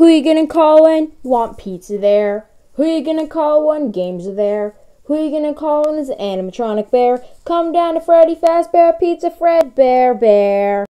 Who you gonna call when want pizza there? Who you gonna call when games are there? Who you gonna call when there's an animatronic bear? Come down to Freddy Fazbear Pizza Fred Bear Bear.